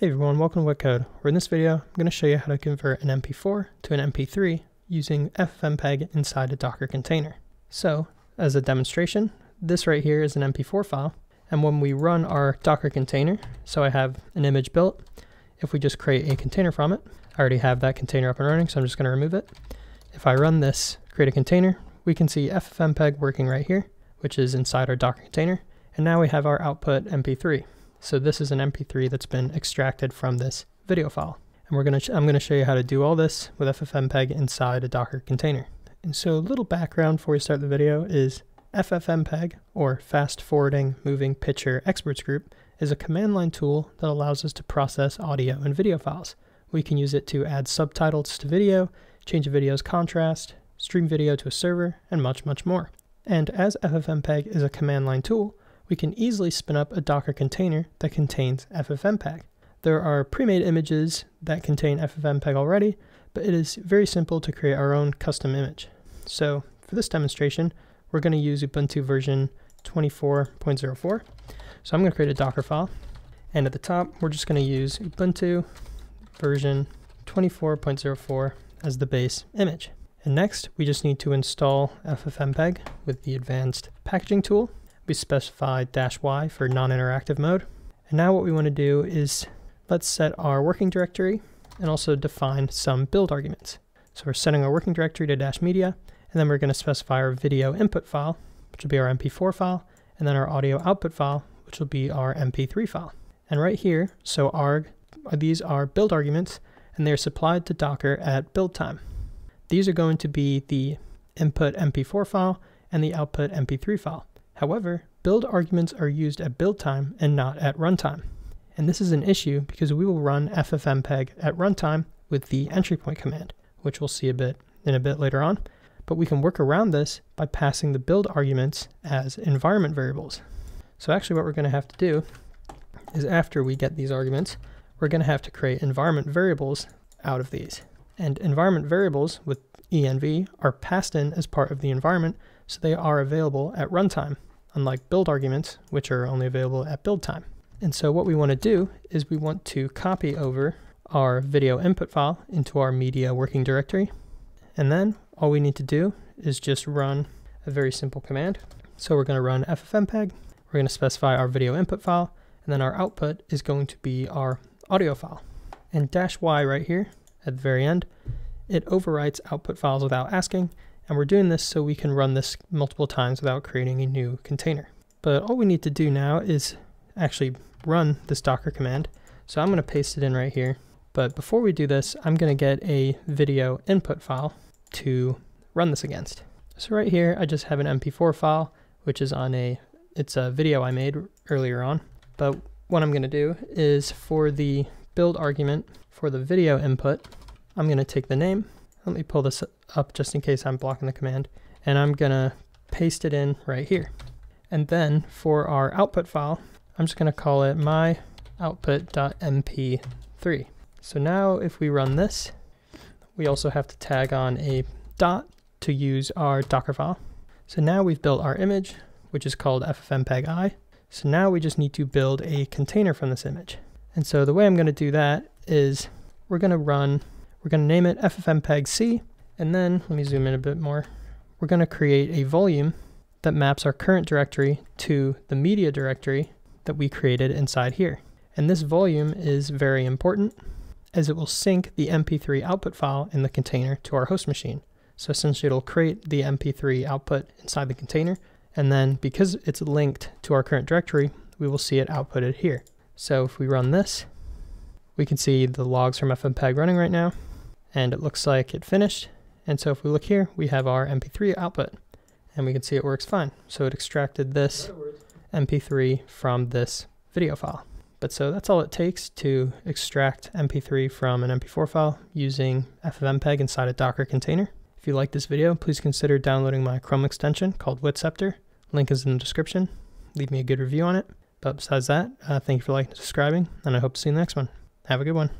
Hey everyone, welcome to WittCode, where in this video I'm going to show you how to convert an MP4 to an MP3 using FFmpeg inside a Docker container. So, as a demonstration, this right here is an MP4 file, and when we run our Docker container, so I have an image built, if we just create a container from it, I already have that container up and running, so I'm just going to remove it. If I run this, create a container, we can see FFmpeg working right here, which is inside our Docker container, and now we have our output MP3. So this is an MP3 that's been extracted from this video file. And we're gonna I'm gonna show you how to do all this with FFmpeg inside a Docker container. And so a little background before we start the video is FFmpeg, or Fast Forwarding Moving Picture Experts Group, is a command line tool that allows us to process audio and video files. We can use it to add subtitles to video, change a video's contrast, stream video to a server, and much, much more. And as FFmpeg is a command line tool, we can easily spin up a Docker container that contains FFmpeg. There are pre-made images that contain FFmpeg already, but it is very simple to create our own custom image. So for this demonstration, we're going to use Ubuntu version 24.04. So I'm going to create a Docker file, and at the top, we're just going to use Ubuntu version 24.04 as the base image. And next, we just need to install FFmpeg with the advanced packaging tool we specify dash y for non-interactive mode. And now what we want to do is let's set our working directory and also define some build arguments. So we're setting our working directory to dash media, and then we're going to specify our video input file, which will be our MP4 file, and then our audio output file, which will be our MP3 file. And right here, so arg, these are build arguments, and they're supplied to Docker at build time. These are going to be the input MP4 file and the output MP3 file. However, build arguments are used at build time and not at runtime. And this is an issue because we will run ffmpeg at runtime with the entry point command, which we'll see a bit in a bit later on. But we can work around this by passing the build arguments as environment variables. So actually what we're going to have to do is after we get these arguments, we're going to have to create environment variables out of these. And environment variables with env are passed in as part of the environment, so they are available at runtime unlike build arguments, which are only available at build time. And so what we want to do is we want to copy over our video input file into our media working directory. And then all we need to do is just run a very simple command. So we're going to run ffmpeg, we're going to specify our video input file, and then our output is going to be our audio file. And dash y right here at the very end, it overwrites output files without asking, and we're doing this so we can run this multiple times without creating a new container. But all we need to do now is actually run this Docker command. So I'm going to paste it in right here. But before we do this, I'm going to get a video input file to run this against. So right here, I just have an MP4 file, which is on a, it's a video I made earlier on. But what I'm going to do is for the build argument for the video input, I'm going to take the name let me pull this up just in case I'm blocking the command. And I'm going to paste it in right here. And then for our output file, I'm just going to call it my output.mp3. So now if we run this, we also have to tag on a dot to use our Docker file. So now we've built our image, which is called ffmpeg-i. So now we just need to build a container from this image. And so the way I'm going to do that is we're going to run we're going to name it ffmpeg-c, and then, let me zoom in a bit more, we're going to create a volume that maps our current directory to the media directory that we created inside here. And this volume is very important as it will sync the MP3 output file in the container to our host machine. So essentially it'll create the MP3 output inside the container, and then because it's linked to our current directory, we will see it outputted here. So if we run this, we can see the logs from FFmpeg running right now and it looks like it finished. And so if we look here, we have our MP3 output and we can see it works fine. So it extracted this MP3 from this video file. But so that's all it takes to extract MP3 from an MP4 file using FFmpeg inside a Docker container. If you like this video, please consider downloading my Chrome extension called WittCepter. Link is in the description. Leave me a good review on it. But besides that, uh, thank you for liking and subscribing, and I hope to see you in the next one. Have a good one.